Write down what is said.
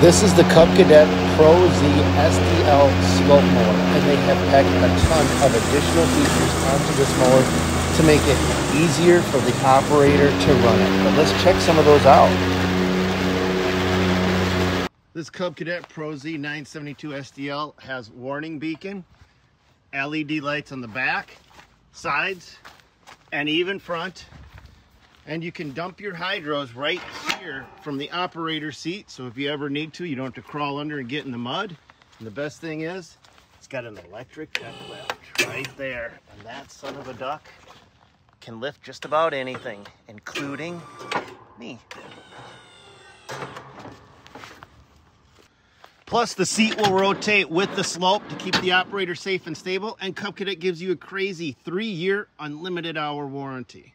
This is the Cub Cadet Pro Z STL slope mower, and they have packed a ton of additional features onto this mower to make it easier for the operator to run it. But let's check some of those out. This Cub Cadet Pro Z 972 STL has warning beacon, LED lights on the back, sides, and even front. And you can dump your hydros right here from the operator seat. So if you ever need to, you don't have to crawl under and get in the mud. And the best thing is, it's got an electric deck lift right there. And that son of a duck can lift just about anything, including me. Plus, the seat will rotate with the slope to keep the operator safe and stable. And Cub Cadet gives you a crazy three-year unlimited hour warranty.